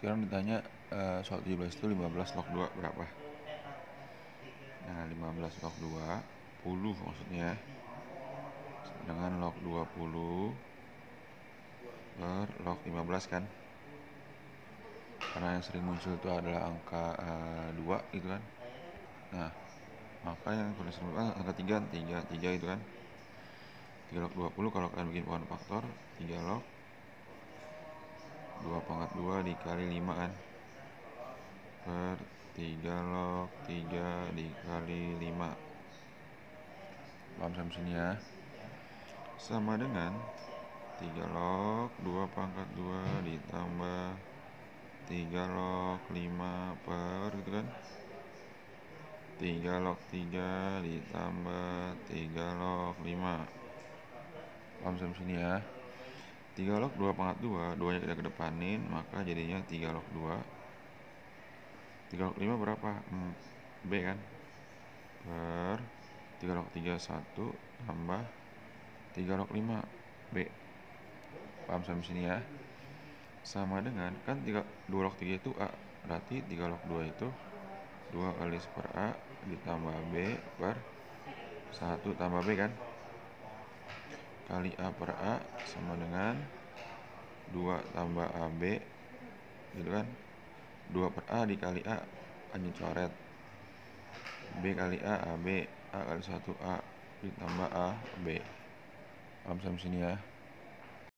sekarang ditanya uh, soal 17 itu 15 log 2 berapa? Nah 15 log 2 10 maksudnya. Dengan log 20 per log 15 kan? Karena yang sering muncul itu adalah angka uh, 2 gitu kan? Nah maka yang sering muncul angka 3 3 3 itu kan? 3 log 20 kalau kalian bikin pohon faktor 3 log 2 pangkat 2 dikali 5 kan? Per 3 log 3 dikali 5 paham sampai sini ya? Sama dengan 3 log 2 pangkat 2 ditambah 3 log 5 per gitu kan? 3 log 3 ditambah 3 log 5 paham sampai sini ya 3 log 2 pangkat 2 2 nya kita kedepanin maka jadinya 3 log 2 3 log 5 berapa? Hmm, B kan? Per 3 log 3 1 tambah 3 log 5 B. Paham sampai sini ya? Sama dengan kan 3, 2 log 3 itu A berarti 3 log 2 itu 2 kali per A ditambah B per 1 tambah B kan kali A per A sama dengan 2 tambah AB gitu kan? 2 per A dikali A hanya coret. B kali A AB A kali 1 A ditambah A B. Paham sampai sini ya